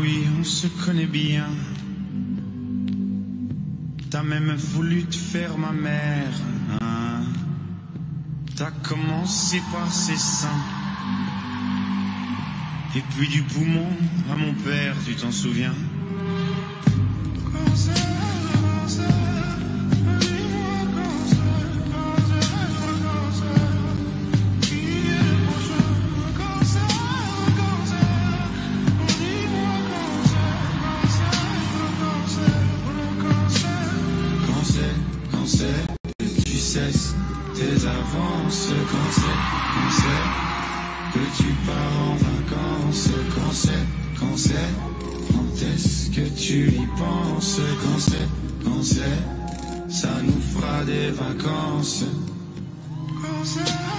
oui, on se connaît bien. T'as même voulu te faire ma mère. Hein. T'as commencé par ses seins. Et puis du poumon à mon père, tu t'en souviens? C'est que tu cesses tes avances, quand c'est, quand c'est que tu pars en vacances, quand c'est, quand c'est, quand est-ce que tu y penses, quand c'est, quand c'est, ça nous fera des vacances. Quand c'est,